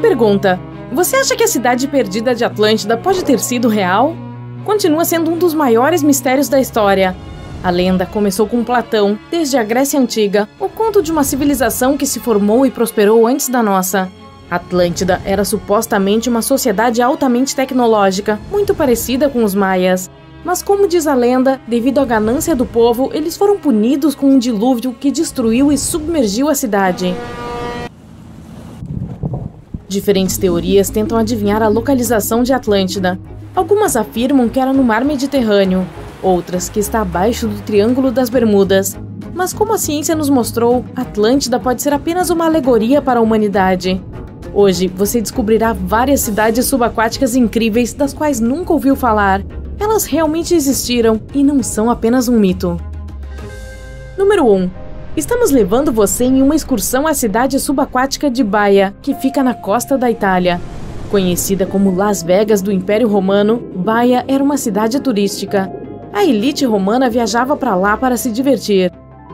Pergunta: você acha que a cidade perdida de Atlântida pode ter sido real? Continua sendo um dos maiores mistérios da história. A lenda começou com Platão, desde a Grécia Antiga, o conto de uma civilização que se formou e prosperou antes da nossa. Atlântida era supostamente uma sociedade altamente tecnológica, muito parecida com os maias. Mas, como diz a lenda, devido à ganância do povo, eles foram punidos com um dilúvio que destruiu e submergiu a cidade. Diferentes teorias tentam adivinhar a localização de Atlântida. Algumas afirmam que era no mar Mediterrâneo, outras que está abaixo do Triângulo das Bermudas. Mas, como a ciência nos mostrou, Atlântida pode ser apenas uma alegoria para a humanidade. Hoje você descobrirá várias cidades subaquáticas incríveis das quais nunca ouviu falar. Elas realmente existiram e não são apenas um mito. Número 1. Estamos levando você em uma excursão à cidade subaquática de Baia, que fica na costa da Itália. Conhecida como Las Vegas do Império Romano, Baia era uma cidade turística. A elite romana viajava para lá para se divertir.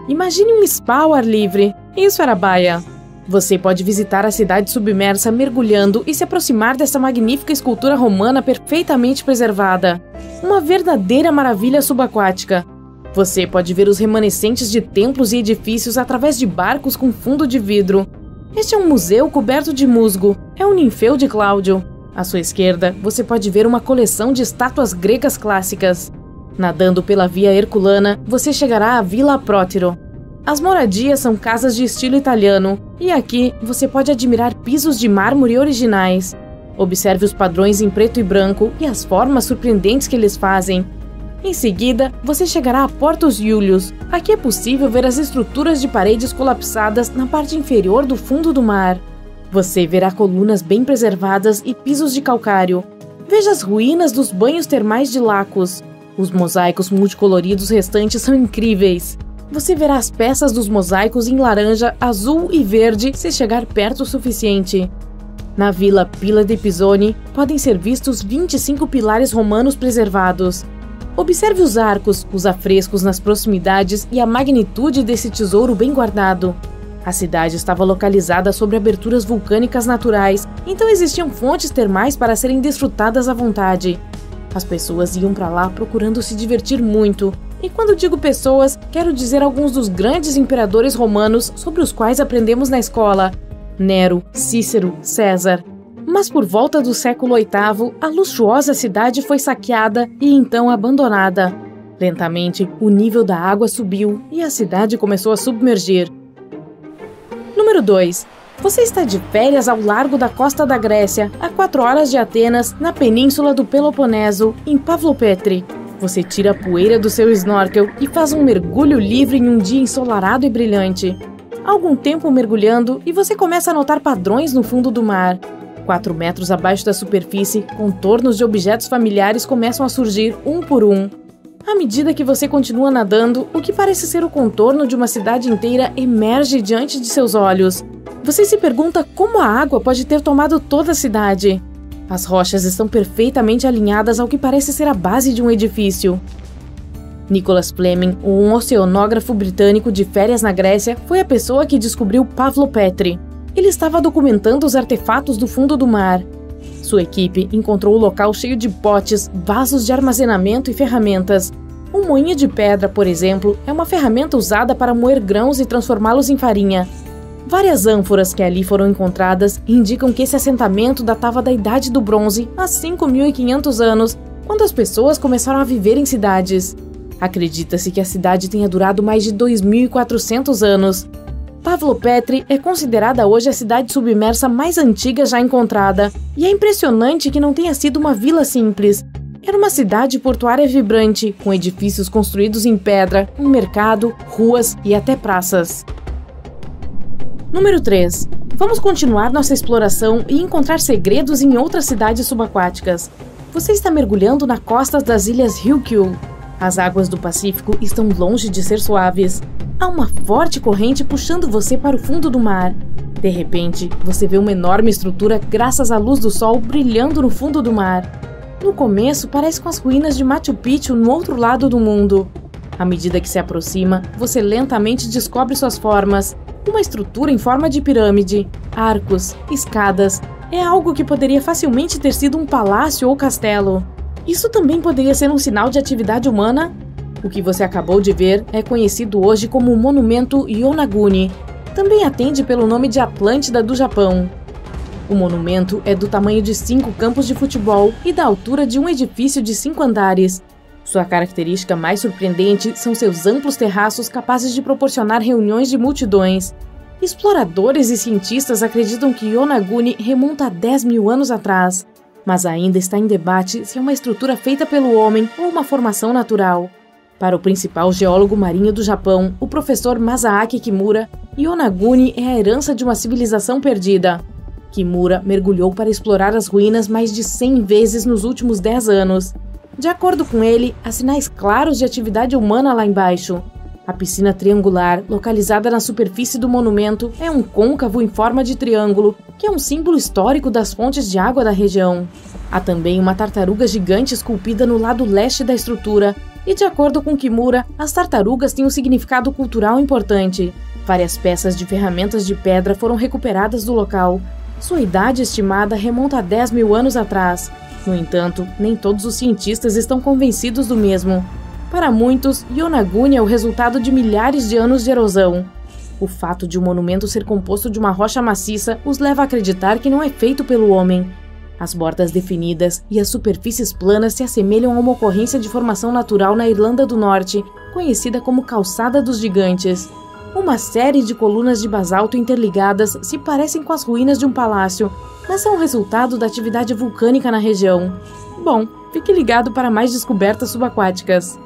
Imagine um spa ao ar livre. Isso era Baia. Você pode visitar a cidade submersa mergulhando e se aproximar dessa magnífica escultura romana perfeitamente preservada. Uma verdadeira maravilha subaquática. Você pode ver os remanescentes de templos e edifícios através de barcos com fundo de vidro. Este é um museu coberto de musgo. É o Ninfeu de Cláudio. À sua esquerda, você pode ver uma coleção de estátuas gregas clássicas. Nadando pela via Herculana, você chegará à Vila Prótiro, as moradias são casas de estilo italiano, e aqui você pode admirar pisos de mármore originais. Observe os padrões em preto e branco e as formas surpreendentes que eles fazem. Em seguida, você chegará a Portos Iulius. Aqui é possível ver as estruturas de paredes colapsadas na parte inferior do fundo do mar. Você verá colunas bem preservadas e pisos de calcário. Veja as ruínas dos banhos termais de Lacos. Os mosaicos multicoloridos restantes são incríveis. Você verá as peças dos mosaicos em laranja, azul e verde se chegar perto o suficiente. Na vila Pila de Pisoni podem ser vistos 25 pilares romanos preservados. Observe os arcos, os afrescos nas proximidades e a magnitude desse tesouro bem guardado. A cidade estava localizada sobre aberturas vulcânicas naturais, então existiam fontes termais para serem desfrutadas à vontade. As pessoas iam para lá procurando se divertir muito, e quando digo pessoas, quero dizer alguns dos grandes imperadores romanos sobre os quais aprendemos na escola: Nero, Cícero, César. Mas por volta do século VIII, a luxuosa cidade foi saqueada e então abandonada. Lentamente, o nível da água subiu e a cidade começou a submergir. Número 2. Você está de férias ao largo da costa da Grécia, a 4 horas de Atenas, na península do Peloponeso, em Pavlopetri. Você tira a poeira do seu snorkel e faz um mergulho livre em um dia ensolarado e brilhante. Algum tempo mergulhando e você começa a notar padrões no fundo do mar. Quatro metros abaixo da superfície, contornos de objetos familiares começam a surgir um por um. À medida que você continua nadando, o que parece ser o contorno de uma cidade inteira emerge diante de seus olhos. Você se pergunta como a água pode ter tomado toda a cidade. As rochas estão perfeitamente alinhadas ao que parece ser a base de um edifício. Nicholas Fleming, um oceanógrafo britânico de férias na Grécia, foi a pessoa que descobriu Pavlopetri. Ele estava documentando os artefatos do fundo do mar. Sua equipe encontrou o local cheio de potes, vasos de armazenamento e ferramentas. Um moinho de pedra, por exemplo, é uma ferramenta usada para moer grãos e transformá-los em farinha. Várias ânforas que ali foram encontradas indicam que esse assentamento datava da Idade do Bronze, há 5.500 anos, quando as pessoas começaram a viver em cidades. Acredita-se que a cidade tenha durado mais de 2.400 anos. Pavlopetri é considerada hoje a cidade submersa mais antiga já encontrada, e é impressionante que não tenha sido uma vila simples. Era uma cidade portuária vibrante, com edifícios construídos em pedra, um mercado, ruas e até praças. Número 3. Vamos continuar nossa exploração e encontrar segredos em outras cidades subaquáticas. Você está mergulhando na costa das ilhas Ryukyu. As águas do Pacífico estão longe de ser suaves. Há uma forte corrente puxando você para o fundo do mar. De repente, você vê uma enorme estrutura graças à luz do sol brilhando no fundo do mar. No começo, parece com as ruínas de Machu Picchu no outro lado do mundo. À medida que se aproxima, você lentamente descobre suas formas uma estrutura em forma de pirâmide, arcos, escadas, é algo que poderia facilmente ter sido um palácio ou castelo. Isso também poderia ser um sinal de atividade humana? O que você acabou de ver é conhecido hoje como o Monumento Yonaguni. Também atende pelo nome de Atlântida do Japão. O monumento é do tamanho de cinco campos de futebol e da altura de um edifício de cinco andares. Sua característica mais surpreendente são seus amplos terraços capazes de proporcionar reuniões de multidões. Exploradores e cientistas acreditam que Yonaguni remonta a 10 mil anos atrás, mas ainda está em debate se é uma estrutura feita pelo homem ou uma formação natural. Para o principal geólogo marinho do Japão, o professor Masaaki Kimura, Yonaguni é a herança de uma civilização perdida. Kimura mergulhou para explorar as ruínas mais de 100 vezes nos últimos 10 anos. De acordo com ele, há sinais claros de atividade humana lá embaixo. A piscina triangular, localizada na superfície do monumento, é um côncavo em forma de triângulo, que é um símbolo histórico das fontes de água da região. Há também uma tartaruga gigante esculpida no lado leste da estrutura, e de acordo com Kimura, as tartarugas têm um significado cultural importante. Várias peças de ferramentas de pedra foram recuperadas do local, sua idade estimada remonta a 10 mil anos atrás. No entanto, nem todos os cientistas estão convencidos do mesmo. Para muitos, Yonaguni é o resultado de milhares de anos de erosão. O fato de o um monumento ser composto de uma rocha maciça os leva a acreditar que não é feito pelo homem. As bordas definidas e as superfícies planas se assemelham a uma ocorrência de formação natural na Irlanda do Norte, conhecida como Calçada dos Gigantes. Uma série de colunas de basalto interligadas se parecem com as ruínas de um palácio, mas são resultado da atividade vulcânica na região. Bom, fique ligado para mais descobertas subaquáticas.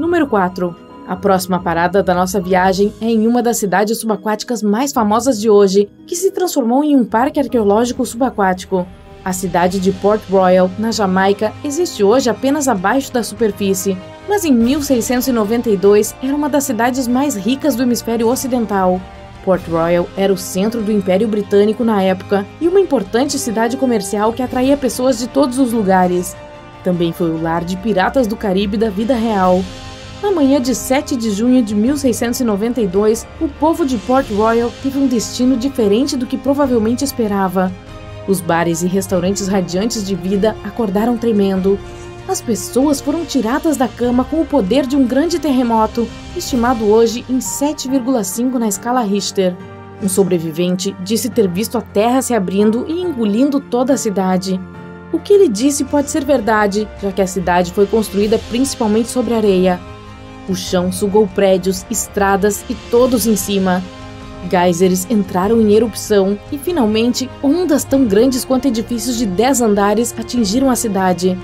Número 4. A próxima parada da nossa viagem é em uma das cidades subaquáticas mais famosas de hoje, que se transformou em um parque arqueológico subaquático. A cidade de Port Royal, na Jamaica, existe hoje apenas abaixo da superfície, mas em 1692 era uma das cidades mais ricas do hemisfério ocidental. Port Royal era o centro do Império Britânico na época e uma importante cidade comercial que atraía pessoas de todos os lugares. Também foi o lar de piratas do Caribe da vida real. Na manhã de 7 de junho de 1692, o povo de Port Royal teve um destino diferente do que provavelmente esperava. Os bares e restaurantes radiantes de vida acordaram tremendo, as pessoas foram tiradas da cama com o poder de um grande terremoto, estimado hoje em 7,5 na escala Richter. Um sobrevivente disse ter visto a terra se abrindo e engolindo toda a cidade. O que ele disse pode ser verdade, já que a cidade foi construída principalmente sobre areia. O chão sugou prédios, estradas e todos em cima. Geysers entraram em erupção e, finalmente, ondas tão grandes quanto edifícios de 10 andares atingiram a cidade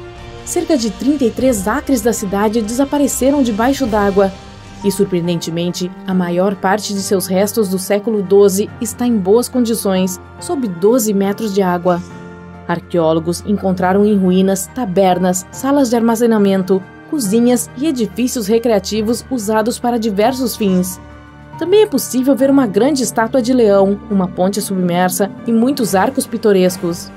cerca de 33 acres da cidade desapareceram debaixo d'água. E, surpreendentemente, a maior parte de seus restos do século XII está em boas condições, sob 12 metros de água. Arqueólogos encontraram em ruínas tabernas, salas de armazenamento, cozinhas e edifícios recreativos usados para diversos fins. Também é possível ver uma grande estátua de leão, uma ponte submersa e muitos arcos pitorescos.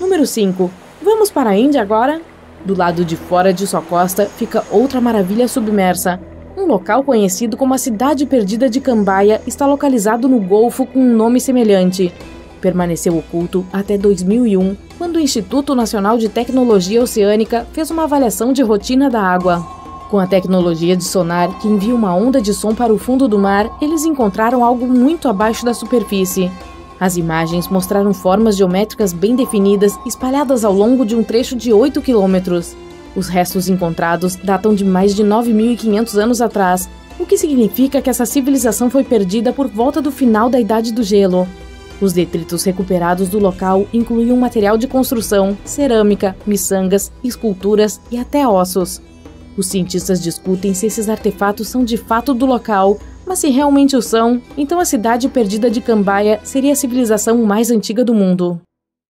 Número 5. Vamos para a Índia agora? Do lado de fora de sua costa fica outra maravilha submersa. Um local conhecido como a Cidade Perdida de Cambaia está localizado no Golfo com um nome semelhante. Permaneceu oculto até 2001, quando o Instituto Nacional de Tecnologia Oceânica fez uma avaliação de rotina da água. Com a tecnologia de sonar que envia uma onda de som para o fundo do mar, eles encontraram algo muito abaixo da superfície. As imagens mostraram formas geométricas bem definidas espalhadas ao longo de um trecho de 8 quilômetros. Os restos encontrados datam de mais de 9.500 anos atrás, o que significa que essa civilização foi perdida por volta do final da Idade do Gelo. Os detritos recuperados do local incluíam material de construção, cerâmica, miçangas, esculturas e até ossos. Os cientistas discutem se esses artefatos são de fato do local mas se realmente o são, então a cidade perdida de Cambaia seria a civilização mais antiga do mundo.